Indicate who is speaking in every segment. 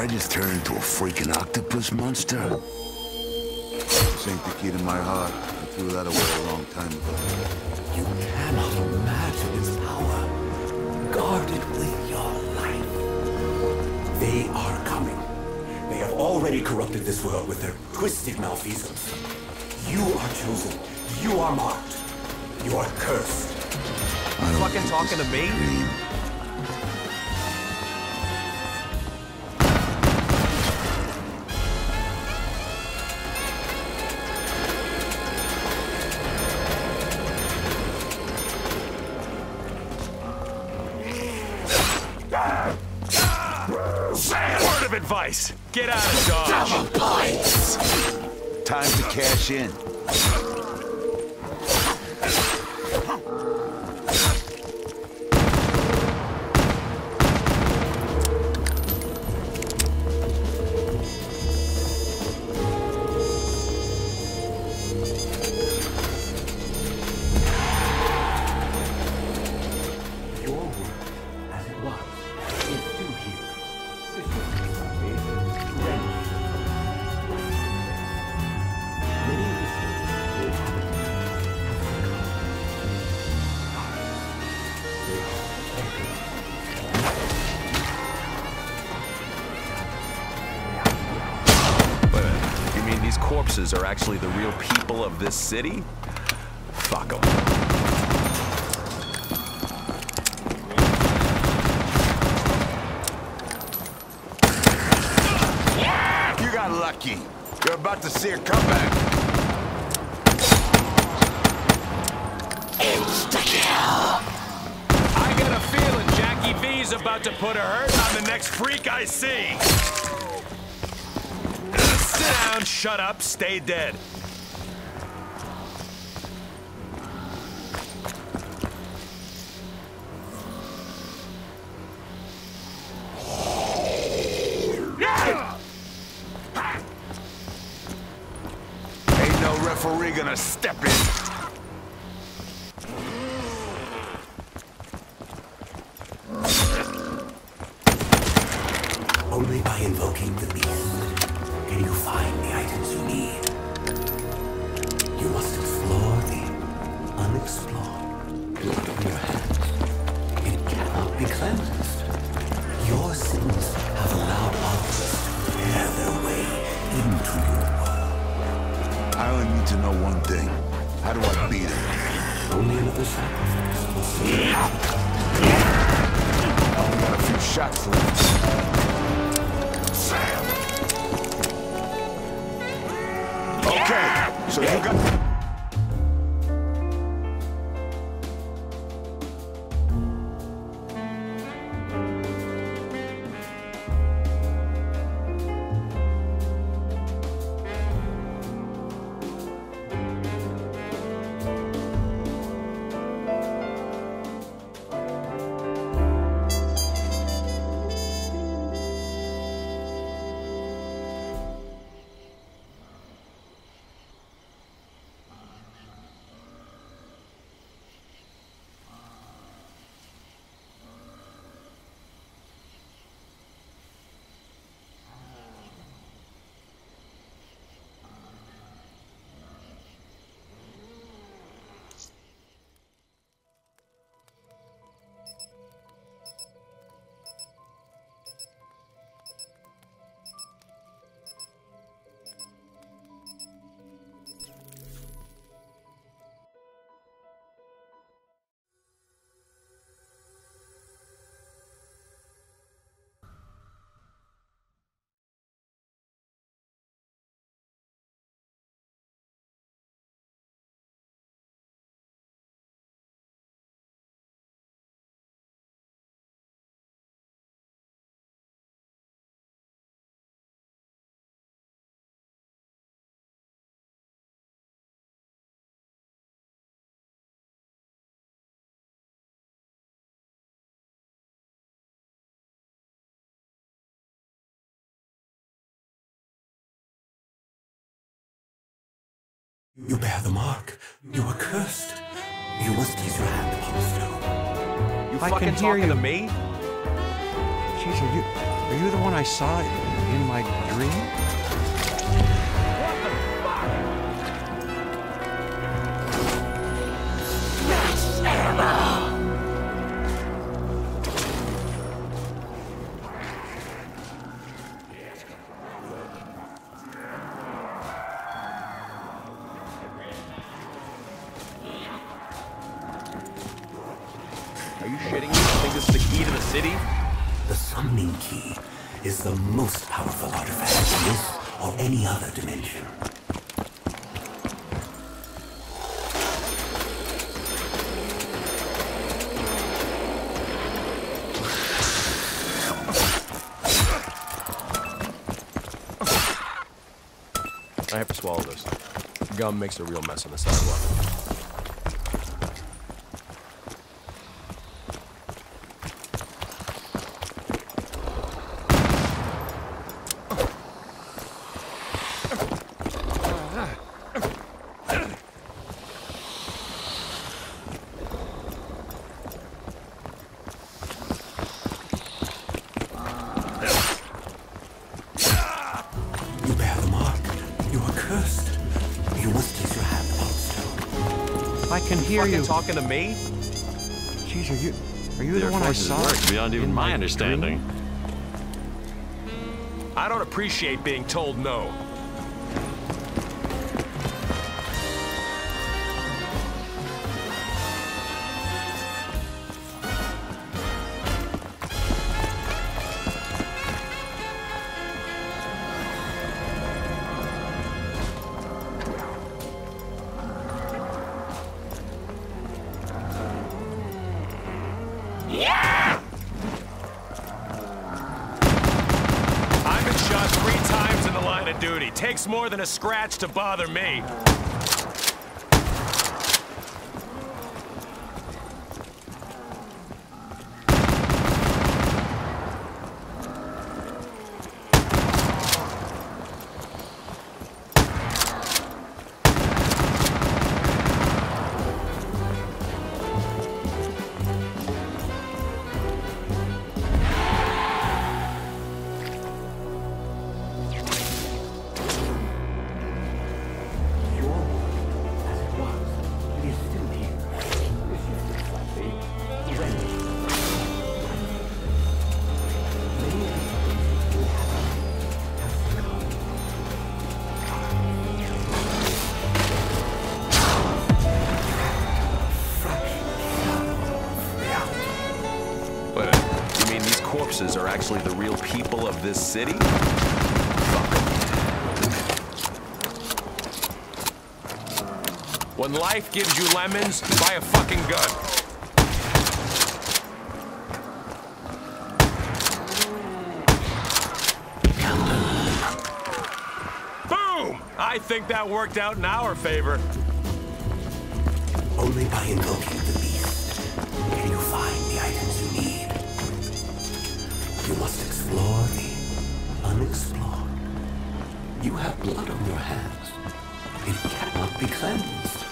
Speaker 1: I just turn into a freaking octopus monster?
Speaker 2: This ain't the key to my heart. I threw that away a long time ago.
Speaker 3: You cannot imagine its power. Guard it with your life. They are coming. They have already corrupted this world with their twisted malfeasance. You are chosen. You are marked. You are cursed.
Speaker 1: I don't
Speaker 4: Fucking talking to me?
Speaker 1: dream.
Speaker 4: Word. Get out of Dodge.
Speaker 2: Time to cash in.
Speaker 4: Corpses are actually the real people of this city? Fuck them.
Speaker 2: You got lucky. You're about to see a comeback. Insta-kill!
Speaker 4: I got a feeling Jackie V's about to put a hurt on the next freak I see. Down, shut up, stay dead.
Speaker 2: Ain't no referee gonna step in.
Speaker 3: Need to
Speaker 2: know one thing. How do I beat him?
Speaker 3: Only another sacrifice.
Speaker 2: Only got a few shots left. Okay, so you got...
Speaker 3: You bear the mark. You are cursed. You must place your hand upon the stone.
Speaker 4: You
Speaker 5: I
Speaker 4: fucking
Speaker 5: can hear
Speaker 4: talking
Speaker 5: you.
Speaker 4: to me?
Speaker 5: Jeez, are you, are you the one I saw in my dream?
Speaker 4: Are key to the city?
Speaker 3: The summoning key is the most powerful artifact in this or any other dimension.
Speaker 4: I have to swallow this. Gum makes a real mess on the sidewalk.
Speaker 5: Can hear you.
Speaker 4: talking to me?
Speaker 5: Jeez, are you are you the one I saw?
Speaker 6: work beyond even my
Speaker 5: dream?
Speaker 6: understanding.
Speaker 4: I don't appreciate being told no. Takes more than a scratch to bother me. This city? When life gives you lemons, buy a fucking gun. Boom! I think that worked out in our favor.
Speaker 3: Only by invoking the beast can you find the items you need. You must explore the. You have blood on your hands. It cannot be cleansed.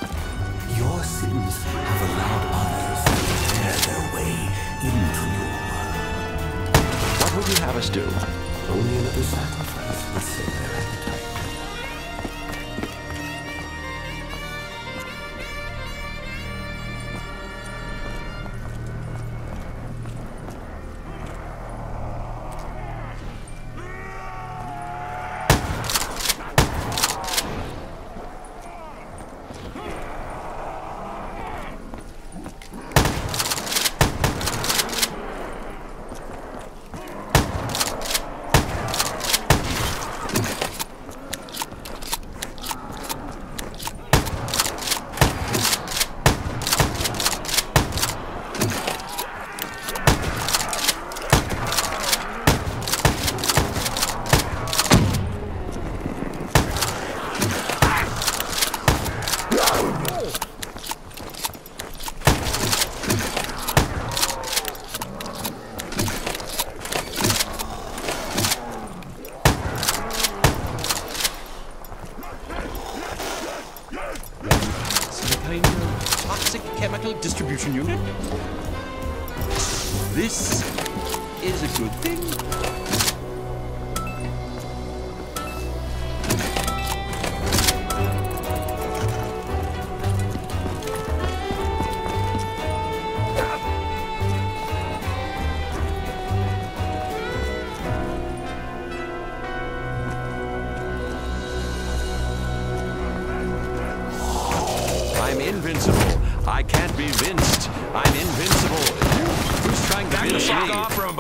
Speaker 3: Your sins have allowed others to tear their way into your world.
Speaker 6: What would you have us do?
Speaker 3: Only another sacrifice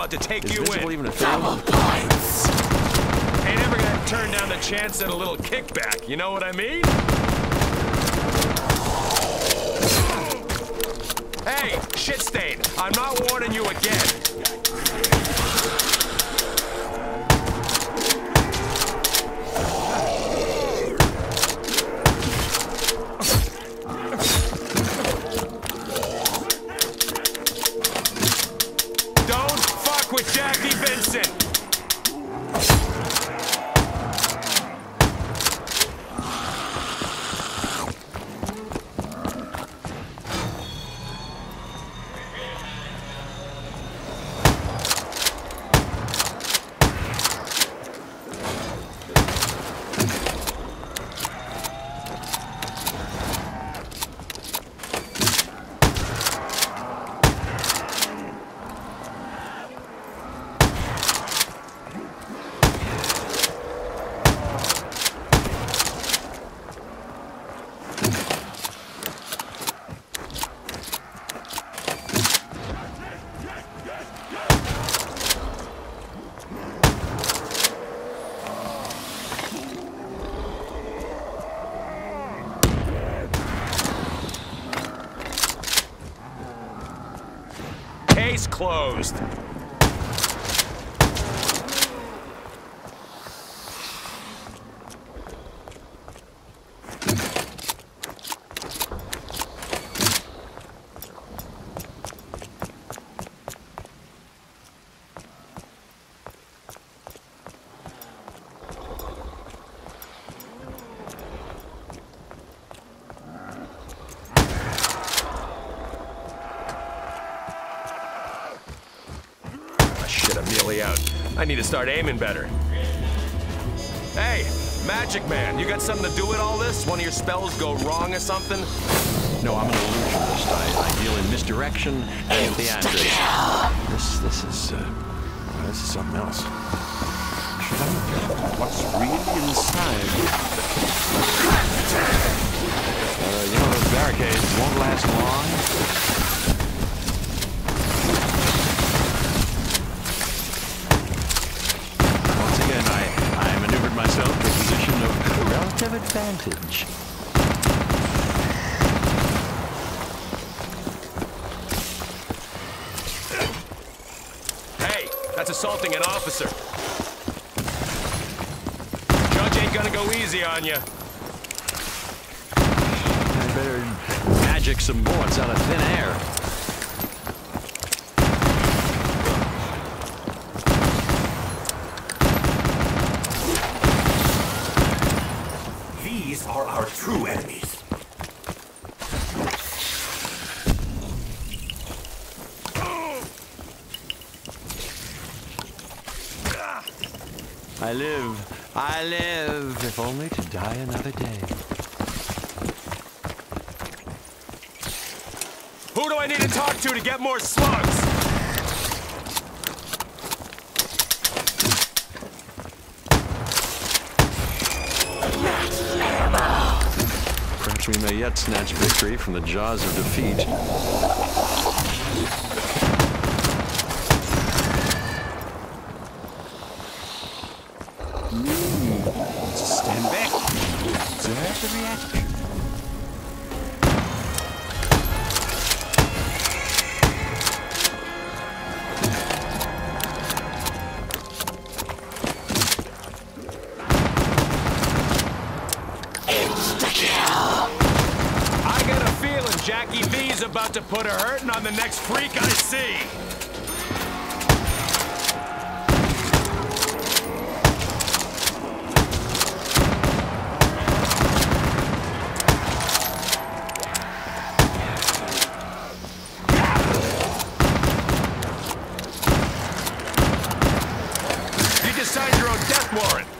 Speaker 4: about to take
Speaker 5: Is
Speaker 4: you
Speaker 5: Visible
Speaker 4: in.
Speaker 5: even a thing?
Speaker 4: Ain't ever gonna turn down the chance at a little kickback, you know what I mean? Hey, shit stain, I'm not warning you again. I need to start aiming better. Hey, Magic Man, you got something to do with all this? One of your spells go wrong or something?
Speaker 5: No, I'm an illusionist. I, I deal in misdirection and theatrics. This, this is, uh, this is something else. What's really inside? Uh, you know, those barricades won't last long. Once again, I, I maneuvered myself to a position of relative advantage.
Speaker 4: Hey, that's assaulting an officer. Judge ain't gonna go easy on you.
Speaker 5: I better magic some bullets out of thin air.
Speaker 3: These are our true enemies.
Speaker 5: I live, I live, if only to die another day.
Speaker 4: Who do I need to talk to to get more slugs?
Speaker 5: Perhaps we may yet snatch victory from the jaws of defeat.
Speaker 4: about to put a hurtin' on the next freak I see. You just signed your own death warrant.